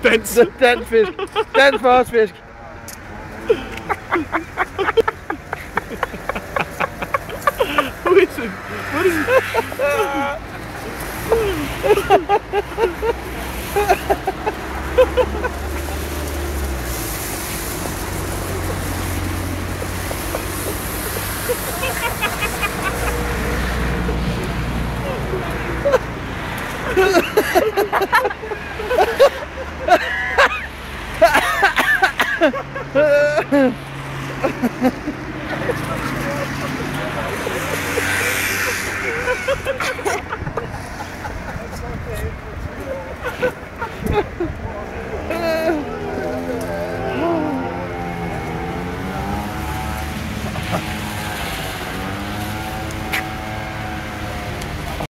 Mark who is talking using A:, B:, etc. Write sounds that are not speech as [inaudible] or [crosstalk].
A: Pens.
B: De tentvis.
A: Hoe is het? Wat is het? [laughs] Ha ha ha!